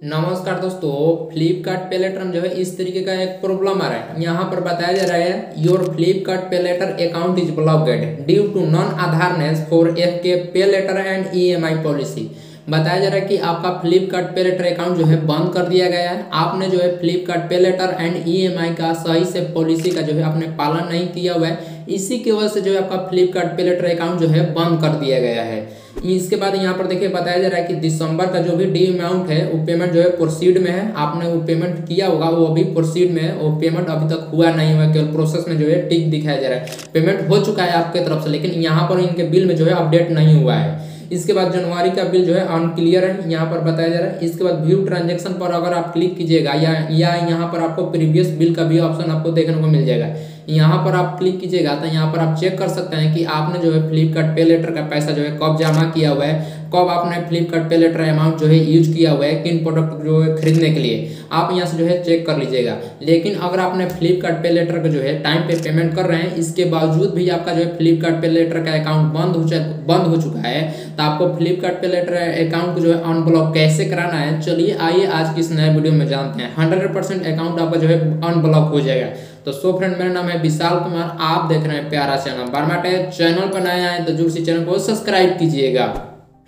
नमस्कार दोस्तों Flipkart pay letter में जो है इस तरीके का एक प्रॉब्लम आ रहा है। यहाँ पर बताया जा रहा है your Flipkart pay later account is blockade due to non adherence for F K pay later and EMI policy बताया जा रहा है कि आपका फ्लिपकार्ट पे लेटर अकाउंट जो है बंद कर दिया गया है। आपने जो है Flipkart pay letter and EMI का सही से पॉलिसी का जो है आपने पालन नहीं किया हुआ है। इसी की वजह से जो है आपका फ्लिपकार्ट पे लेटर अकाउंट जो है बंद कर दिया गया है। इसके बाद यहाँ पर देखिए बताया जा रहा है कि दिसंबर का जो भी डी अमाउंट है, वो पेमेंट जो है प्रोसीड में है। आपने वो पेमेंट किया होगा, वो अभी प्रोसीड में है वो पेमेंट अभी तक हुआ नहीं हुआ, केवल प्रोसेस में जो है टिक दिखाया जा रहा है। पेमेंट हो चुका है आपके तरफ़ से, लेकिन यहाँ पर इनके बिल में जो है अपडेट नहीं हुआ है। इसके बाद जनवरी का बिल जो है अनक्लियर है, यहाँ पर बताया जा रहा है। इसके बाद व्यू ट्रांजेक्शन पर अगर आप क्लिक कीजिएगा, या या यहाँ पर आपको प्रीवियस बिल का भी ऑप्शन आपको देखने को मिल जाएगा। यहाँ पर आप क्लिक कीजिएगा तो यहाँ पर आप चेक कर सकते हैं कि आपने जो है फ्लिपकार्ट पे लेटर का पैसा जो है कब जमा किया हुआ है, कब आपने फ्लिपकार्ट पे लेटर अमाउंट जो है यूज़ किया हुआ है, किन प्रोडक्ट जो है खरीदने के लिए। आप यहाँ से जो है चेक कर लीजिएगा। लेकिन अगर आपने फ्लिपकार्ट पे लेटर का जो है टाइम पे पेमेंट कर रहे हैं, इसके बावजूद भी आपका जो है फ्लिपकार्ट पे लेटर का अकाउंट बंद हो बंद हो चुका है तो आपको फ्लिपकार्ट पे लेटर अकाउंट को जो है अनब्लॉक कैसे कराना है, चलिए आइए आज की इस नए वीडियो में जानते हैं। हंड्रेड अकाउंट आपका जो है अनब्लॉक हो जाएगा। तो सो फ्रेंड, मेरा नाम है विशाल कुमार। आप देख रहे हैं प्यारा चैनल। बारमाटे चैनल पर नया आए तो ज़रूर से चैनल को सब्सक्राइब कीजिएगा।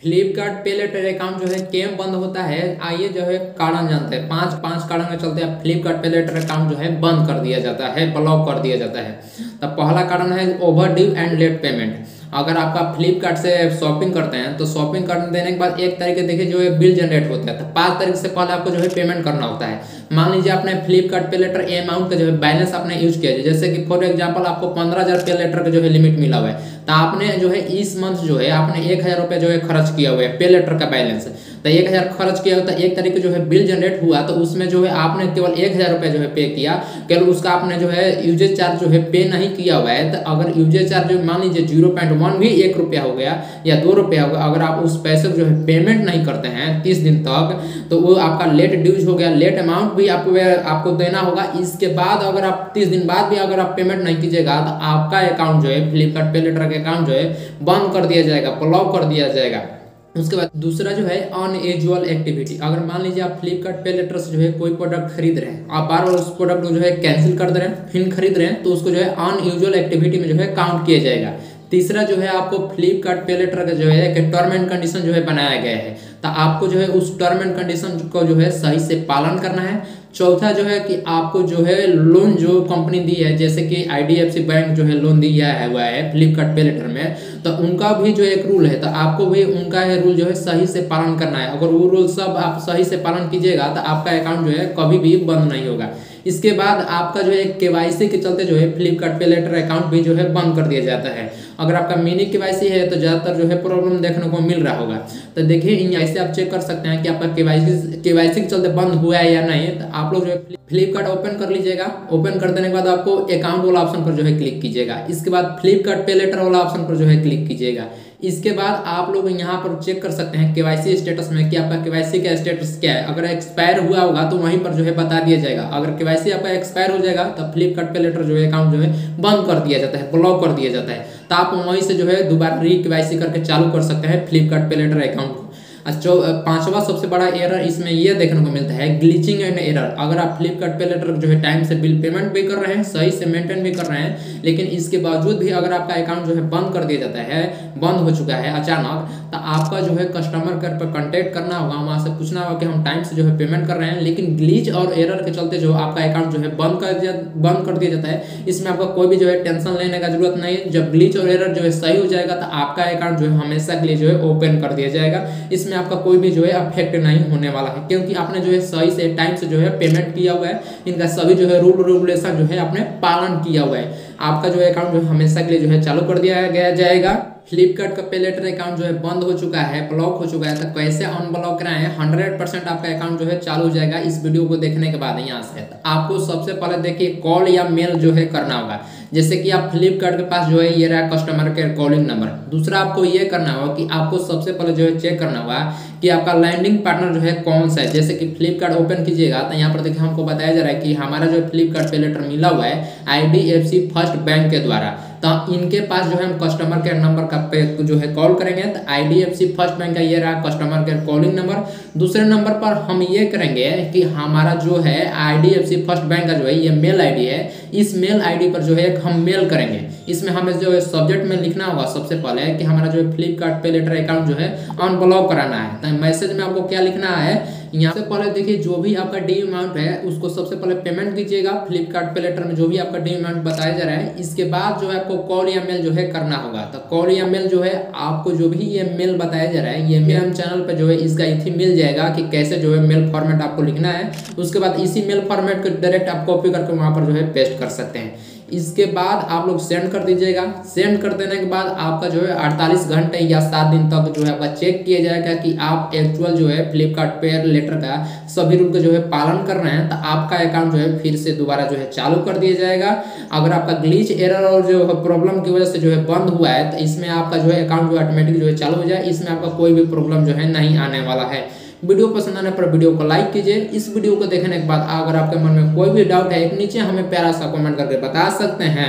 फ्लिपकार्ट पे लेटर अकाउंट जो है केम बंद होता है। आइए जो है कारण जानते हैं पाँच पाँच कारण में चलते हैं। फ्लिपकार्ट पे लेटर अकाउंट जो है बंद कर दिया जाता है, ब्लॉक कर दिया जाता है। तो पहला कारण है over due and late payment अगर आपका फ्लिपकार्ट से शॉपिंग करते हैं तो शॉपिंग कर देने के बाद एक तरीके देखिए जो है बिल जनरेट होता है। तो पाँच तारीख से पहले आपको जो है पेमेंट करना होता है। मान लीजिए आपने फ्लिपकार्ट पे लेटर अमाउंट का जो है बैलेंस आपने यूज़ किया जैसे कि फॉर एग्ज़ाम्पल आपको पंद्रह हज़ार पे लेटर का जो है लिमिट मिला हुआ है। तो आपने जो है इस मंथ जो है, आपने एक हज़ार रुपये जो है खर्च किया हुआ है पे लेटर का बैलेंस तो एक हज़ार खर्च किया है एक तरीके जो है बिल जनरेट हुआ तो उसमें जो है आपने केवल एक हज़ार रुपये जो है पे किया। केवल उसका आपने जो है यूजेज चार्ज जो है पे नहीं किया हुआ है तो अगर यूजेज चार्ज मान लीजिए ज़ीरो पॉइंट वन भी एक रुपया हो गया या दो रुपया हो गया, अगर आप उस पैसे को जो है पेमेंट नहीं करते हैं तीस दिन तक तो वो आपका लेट ड्यूज हो गया लेट अमाउंट भी आपको आपको देना होगा। इसके बाद अगर आप तीस दिन बाद भी अगर आप पेमेंट नहीं कीजिएगा तो आपका अकाउंट जो है फ्लिपकार्ट पे लेटर का अकाउंट जो है बंद कर दिया जाएगा ब्लॉक कर दिया जाएगा। उसके बाद दूसरा जो है अनयूजल एक्टिविटी अगर मान लीजिए आप फ्लिपकार्ट पे लेटर से जो है कोई प्रोडक्ट खरीद रहे हैं आप बार बार उस प्रोडक्ट को जो है कैंसिल कर दे रहे हैं फिर खरीद रहे हैं तो उसको जो है अनयूजल एक्टिविटी में जो है काउंट किया जाएगा तीसरा जो है आपको फ्लिपकार्ट पे लेटर का जो है एक टर्म एंड कंडीशन जो है बनाया गया है तो आपको जो है उस टर्म एंड कंडीशन को जो है सही से पालन करना है चौथा जो है कि आपको जो है लोन जो कंपनी दी है, जैसे कि आईडीएफसी बैंक जो है लोन दिया है हुआ है फ्लिपकार्ट पे लेटर में तो उनका भी जो एक रूल है तो आपको भी उनका है रूल जो है सही से पालन करना है। अगर वो रूल सब आप सही से पालन कीजिएगा तो आपका अकाउंट जो है कभी भी बंद नहीं होगा। इसके बाद आपका जो है केवाईसी के चलते जो है फ्लिपकार्ट पे लेटर अकाउंट भी जो है बंद कर दिया जाता है। अगर आपका मिनी केवाईसी है तो ज़्यादातर जो है प्रॉब्लम देखने को मिल रहा होगा। तो देखिए ऐसे आप चेक कर सकते हैं कि आपका केवाईसी केवाईसी के चलते बंद हुआ है या नहीं। तो आप लोग जो है फ्लिपकार्ट ओपन कर लीजिएगा। ओपन कर देने के बाद आपको अकाउंट वाला ऑप्शन पर जो है क्लिक कीजिएगा। इसके बाद फ्लिपकार्ट पे लेटर वाला ऑप्शन पर जो है क्लिक कीजिएगा। इसके बाद आप लोग यहाँ पर चेक कर सकते हैं केवाईसी स्टेटस में कि आपका केवाईसी का स्टेटस क्या है। अगर एक्सपायर हुआ होगा तो वहीं पर जो है बता दिया जाएगा। अगर केवाईसी आपका एक्सपायर हो जाएगा तो फ्लिपकार्ट पे लेटर जो है अकाउंट जो है बंद कर दिया जाता है ब्लॉक कर दिया जाता है। तो आप वहीं से जो है दोबारा री करके चालू कर सकते हैं फ्लिपकार्ट पे लेटर अकाउंट जो पांचवा सबसे बड़ा एरर इसमें यह देखने को मिलता है ग्लिचिंग एंड एरर अगर आप फ्लिपकार्ट पे लेटर जो है टाइम से बिल पेमेंट भी कर रहे हैं, सही से मेंटेन भी कर रहे हैं, लेकिन इसके बावजूद भी अगर आपका अकाउंट जो है बंद कर दिया जाता है, बंद हो चुका है अचानक तो आपका जो है कस्टमर केयर पर कॉन्टेक्ट करना होगा, वहाँ से पूछना होगा कि हम टाइम से जो है पेमेंट कर रहे हैं, लेकिन ग्लीच और एरर के चलते जो आपका अकाउंट जो है बंद कर दिया, बंद कर दिया जाता है, इसमें आपका कोई भी जो है टेंशन लेने का ज़रूरत नहीं जब ग्लीच और एरर जो है सही हो जाएगा तो आपका अकाउंट जो है हमेशा के लिए जो है ओपन कर दिया जाएगा। इसमें आपका कोई भी जो है अफेक्ट नहीं होने वाला है, क्योंकि आपने जो है सही से टाइम से जो है पेमेंट किया हुआ है, इनका सभी जो है रूल रेगुलेशन जो है आपने पालन किया हुआ है। आपका जो है अकाउंट जो है हमेशा के लिए जो है चालू कर दिया गया जाएगा। फ्लिपकार्ट का पे लेटर अकाउंट जो है बंद हो चुका है ब्लॉक हो चुका है तो कैसे अनब्लॉक कराएँ हंड्रेड परसेंट आपका अकाउंट जो है चालू हो जाएगा इस वीडियो को देखने के बाद यहाँ से। तो आपको सबसे पहले देखिए कॉल या मेल जो है करना होगा। जैसे कि आप फ्लिपकार्ट के पास जो है ये रहा कस्टमर केयर कॉलिंग नंबर दूसरा आपको ये करना होगा कि आपको सबसे पहले जो है चेक करना होगा कि आपका लैंडिंग पार्टनर जो है कौन सा है। जैसे कि फ्लिपकार्ट ओपन कीजिएगा तो यहाँ पर देखिए हमको बताया जा रहा है कि हमारा जो फ्लिपकार्ट पे लेटर मिला हुआ है आई फ़र्स्ट बैंक के द्वारा। तो इनके पास जो है हम कस्टमर केयर नंबर का पे जो है कॉल करेंगे तो आईडीएफसी फ़र्स्ट बैंक का ये रहा कस्टमर केयर कॉलिंग नंबर दूसरे नंबर पर हम ये करेंगे कि हमारा जो है आईडीएफसी फ़र्स्ट बैंक का जो है ये मेल आईडी है इस मेल आईडी पर जो है, हम मेल करेंगे। इसमें हमें जो है सब्जेक्ट में लिखना होगा, सबसे पहले कि हमारा जो है फ्लिपकार्ट पे लेटर अकाउंट जो है अनब्लॉक कराना है। तो मैसेज में आपको क्या लिखना है? यहाँ से पहले देखिए, जो भी आपका डी अमाउंट है, उसको सबसे पहले पेमेंट कीजिएगा फ्लिपकार्ट पे लेटर में जो भी आपका डी अमाउंट बताया जा रहा है, इसके बाद जो है आपको कॉल या मेल जो है करना होगा। तो कॉल या मेल जो है, आपको जो भी ये मेल बताया जा रहा है, ये मेल चैनल पे जो है, इसका इथी मिल जाएगा कि कैसे जो है मेल फॉर्मेट आपको लिखना है। उसके बाद इसी मेल फॉर्मेट को डायरेक्ट आप कॉपी करके वहाँ पर जो है पेस्ट कर सकते हैं इसके बाद आप लोग सेंड कर दीजिएगा सेंड कर देने के बाद आपका जो है 48 घंटे या सात दिन तक जो है आपका चेक किया जाएगा कि आप एक्चुअल जो है फ्लिपकार्ट पे लेटर का सभी रूल का जो है पालन कर रहे हैं तो आपका अकाउंट जो है फिर से दोबारा जो है चालू कर दिया जाएगा अगर आपका ग्लीच एरर और जो प्रॉब्लम की वजह से जो है बंद हुआ है तो इसमें आपका जो है अकाउंट जो ऑटोमेटिक जो है चालू हो जाए इसमें आपका कोई भी प्रॉब्लम जो है नहीं आने वाला है वीडियो पसंद आने पर वीडियो को लाइक कीजिए। इस वीडियो को देखने के बाद अगर आपके मन में कोई भी डाउट है नीचे हमें प्यारा सा कमेंट करके बता सकते हैं।